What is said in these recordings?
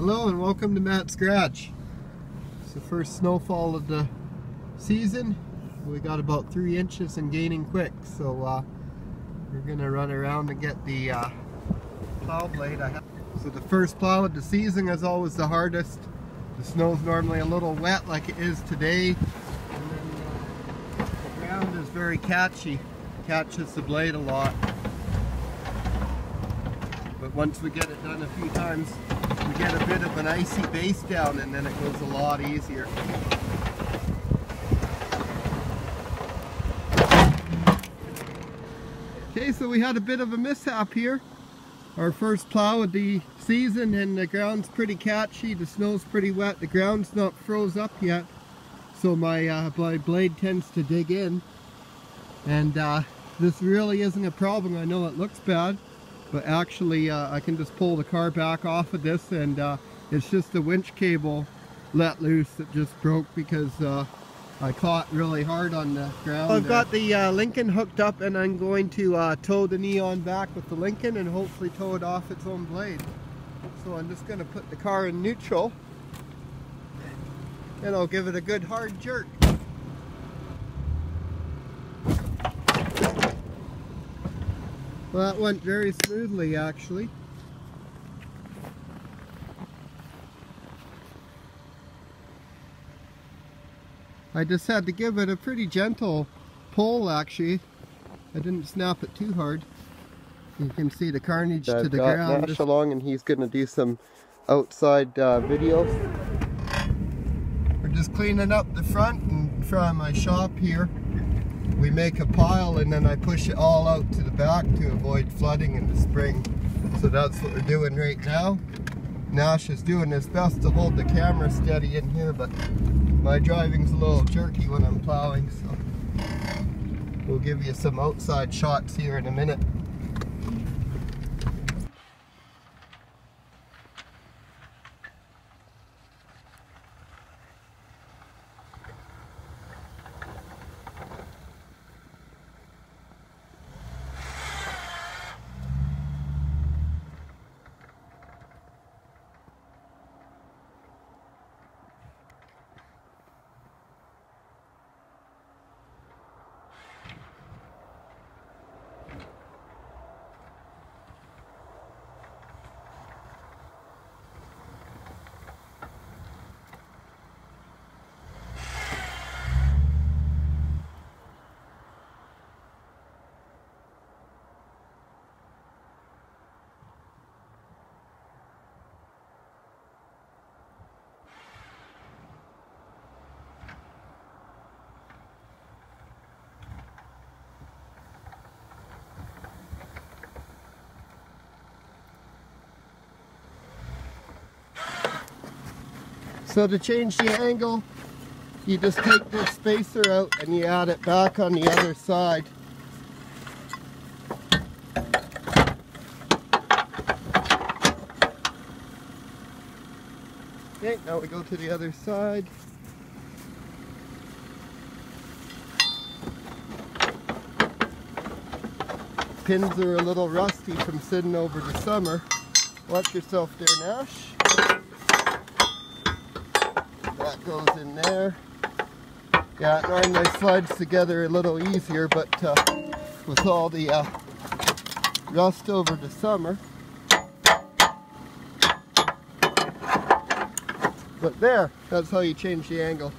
Hello and welcome to Matt's Garage. It's the first snowfall of the season. We got about three inches and gaining quick, so uh, we're gonna run around and get the uh, plow blade. so the first plow of the season is always the hardest. The snow's normally a little wet like it is today. And then uh, the ground is very catchy, catches the blade a lot. But once we get it done a few times, get a bit of an icy base down and then it goes a lot easier. Okay, so we had a bit of a mishap here. Our first plow of the season and the ground's pretty catchy, the snow's pretty wet, the ground's not froze up yet. So my, uh, my blade tends to dig in. And uh, this really isn't a problem. I know it looks bad, but actually uh, I can just pull the car back off of this and uh, it's just the winch cable let loose that just broke because uh, I caught really hard on the ground. I've got the uh, Lincoln hooked up and I'm going to uh, tow the Neon back with the Lincoln and hopefully tow it off its own blade. So I'm just going to put the car in neutral and I'll give it a good hard jerk. Well, that went very smoothly actually. I just had to give it a pretty gentle pull actually. I didn't snap it too hard. You can see the carnage I've to the got ground. Nash along and he's going to do some outside uh, videos. We're just cleaning up the front and front of my shop here we make a pile and then I push it all out to the back to avoid flooding in the spring. So that's what we're doing right now. Nash is doing his best to hold the camera steady in here, but my driving's a little jerky when I'm plowing, so we'll give you some outside shots here in a minute. So to change the angle, you just take this spacer out and you add it back on the other side. Okay, now we go to the other side. Pins are a little rusty from sitting over the summer. Watch yourself there, Nash goes in there. Yeah, normally slides together a little easier, but uh, with all the uh, rust over the summer. But there, that's how you change the angle.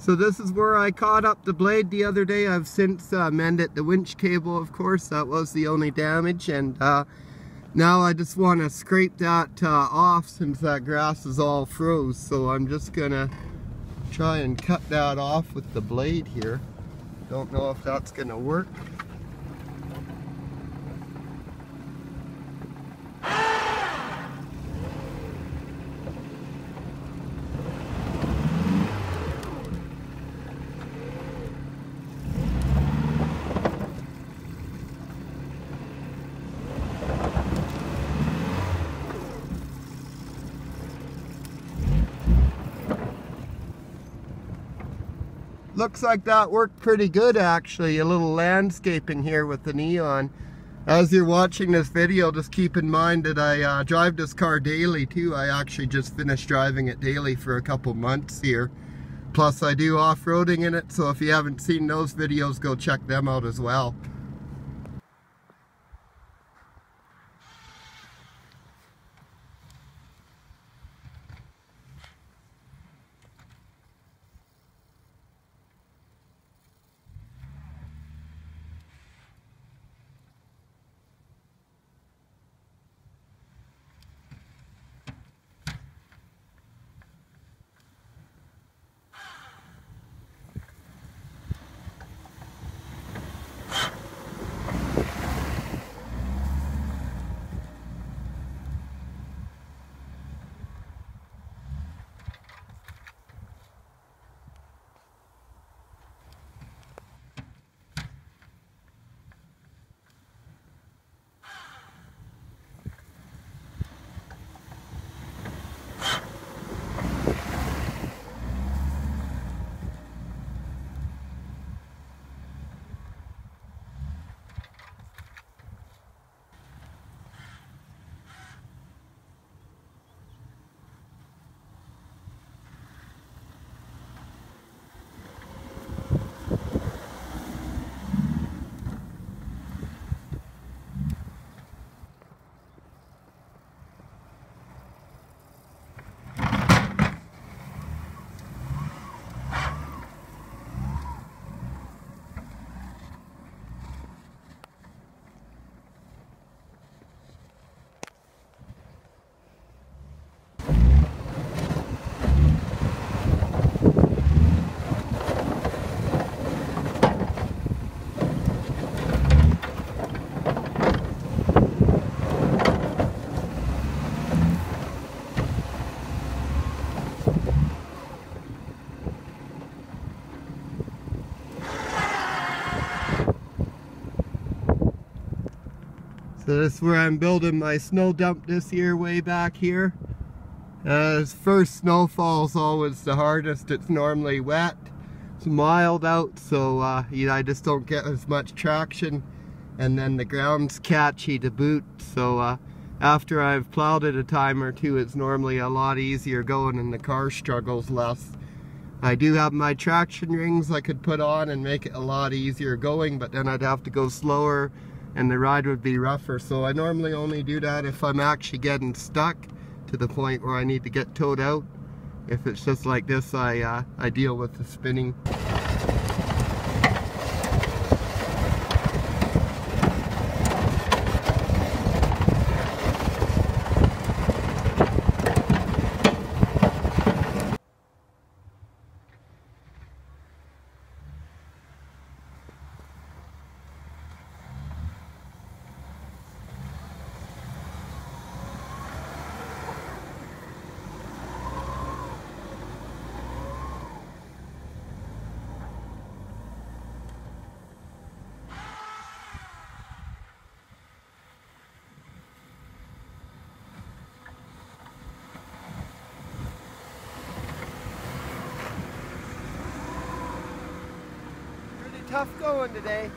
So this is where I caught up the blade the other day. I've since uh, mended the winch cable, of course. That was the only damage. And uh, now I just want to scrape that uh, off since that grass is all froze. So I'm just going to try and cut that off with the blade here. Don't know if that's going to work. Looks like that worked pretty good actually. A little landscaping here with the neon. As you're watching this video, just keep in mind that I uh, drive this car daily too. I actually just finished driving it daily for a couple months here. Plus I do off-roading in it, so if you haven't seen those videos, go check them out as well. This is where I'm building my snow dump this year way back here. Uh, first snowfall is always the hardest. It's normally wet. It's mild out so uh, you know, I just don't get as much traction and then the ground's catchy to boot so uh, after I've plowed it a time or two it's normally a lot easier going and the car struggles less. I do have my traction rings I could put on and make it a lot easier going but then I'd have to go slower and the ride would be rougher. So I normally only do that if I'm actually getting stuck to the point where I need to get towed out. If it's just like this, I, uh, I deal with the spinning. Tough going today.